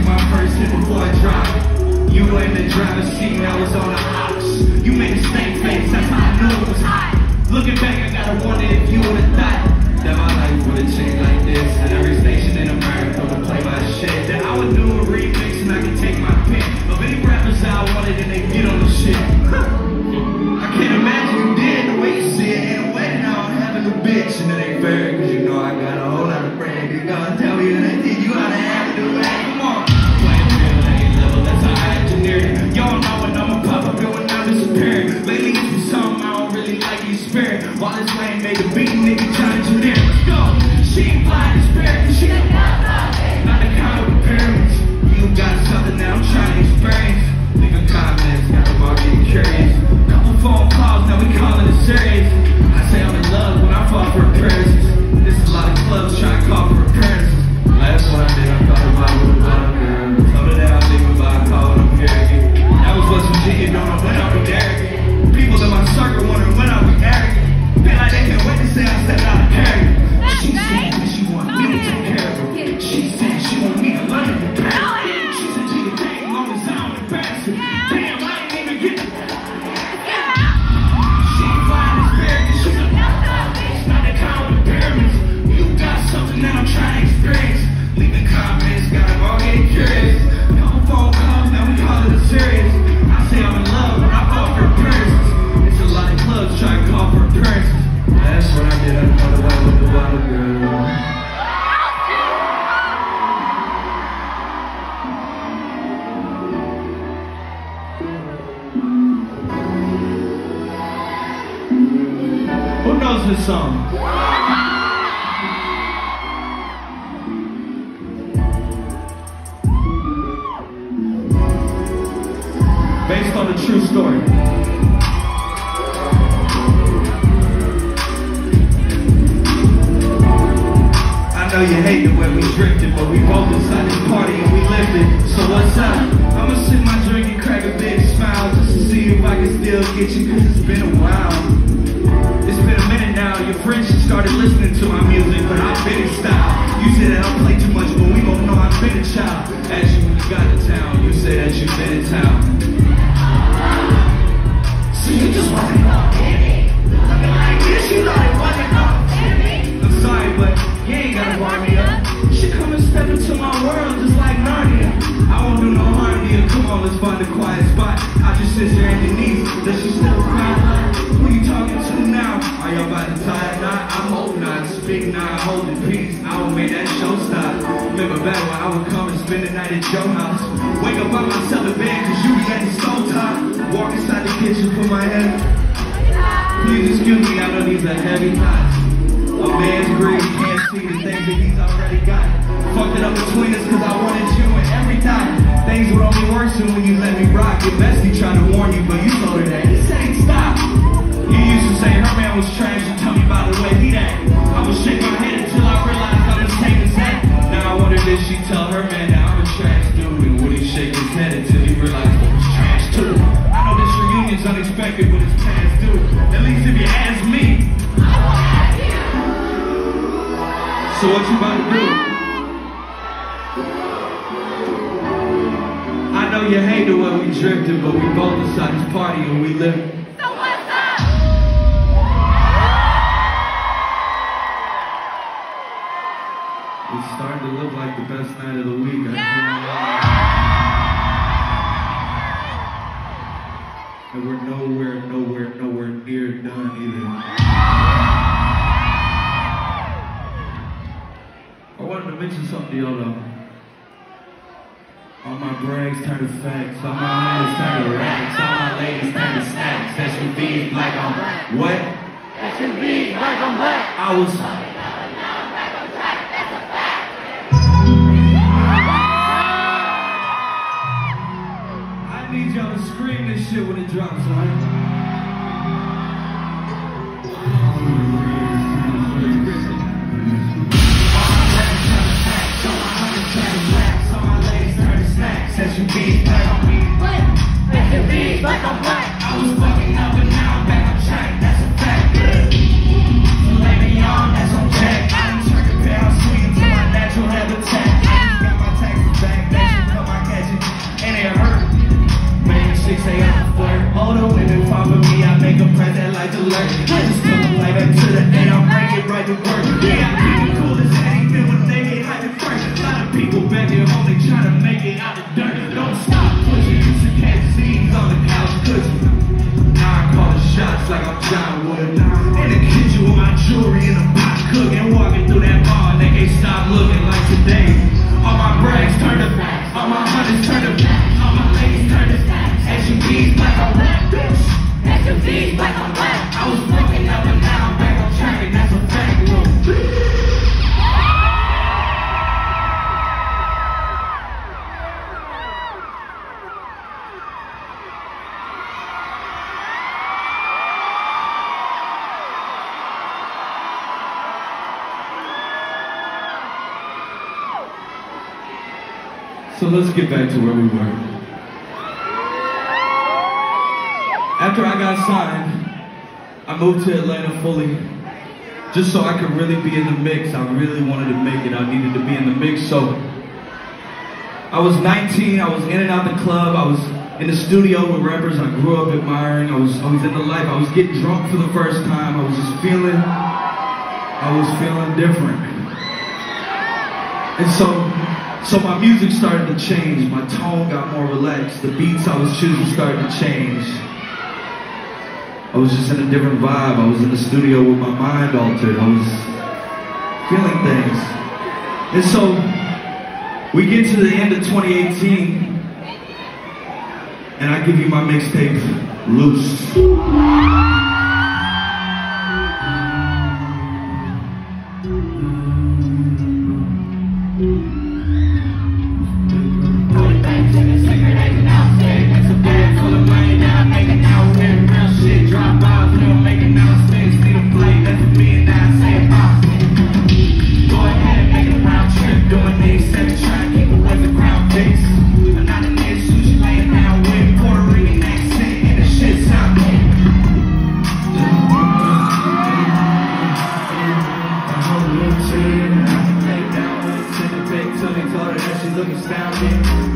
to my first hit before I dropped. You were in the driver's seat, I was on the aux. You made a stank face, that's how I knew it was hot. Looking back, I gotta wonder if you would've thought that my life would've changed like this. And every station in America would play my shit. That I would do a remix and I could take my spirit. While this lane made the beat, nigga trying to engineer. Let's go. She ain't flying the spirit, she Based on a true story. I know you hate the way we drifted, but we both decided to party and we lived it. So what's up? I'ma sip my drink and crack a big smile just to see if I can still get you, cause it's been a while. It's been a minute now, your friends started listening to my music, but I've been in style. You that I play too much, but we both know I've been a child. As you got to town, you said that you've been in town. Now? Are you about to tie a knot? I hope not. Speak not, holding peace. I will make that show stop. Remember back when I would come and spend the night at your house. Wake up by myself in bed cause you was the stove top. Walk inside the kitchen, put my head. Please excuse me, I know these are heavy thoughts. A man's greed can't see the things that he's already got. Fucked it up between us cause I wanted you and every time. Things would only worse than when you let me rock. Your bestie tried to warn you, but you told her that. This ain't stop. You used to say her man was trash and tell me the way he act. I my head until I realized at. Now I wonder did she tell her man that I'm a trash dude and would he shake his head until he realized trash too? I know this reunion's unexpected, but it's. At least if me. So what you about to do? I know you hate the way we drifted, but we both decided to party and we live. It's starting to look like the best night of the week. I lie. And we're nowhere, nowhere, nowhere near done either. I wanted to mention something to y'all though. All my brags turn to facts, all my hands turn to racks, all my ladies turn to snacks. SUVs like I'm what? SUVs like I'm black. I was. Shit when it drops, alright? SUVs like I'm SUVs like I'm black. I was fucking up and now right to work. So let's get back to where we were. After I got signed, I moved to Atlanta fully just so I could really be in the mix. I really wanted to make it. I needed to be in the mix. So I was 19. I was in and out the club. I was in the studio with rappers I grew up admiring. I was I was in the life. I was getting drunk for the first time. I was just feeling I was feeling different. And so so my music started to change. My tone got more relaxed. The beats I was choosing started to change. I was just in a different vibe. I was in the studio with my mind altered. I was feeling things. And so we get to the end of 2018 and I give you my mixtape, Loose. Astounding.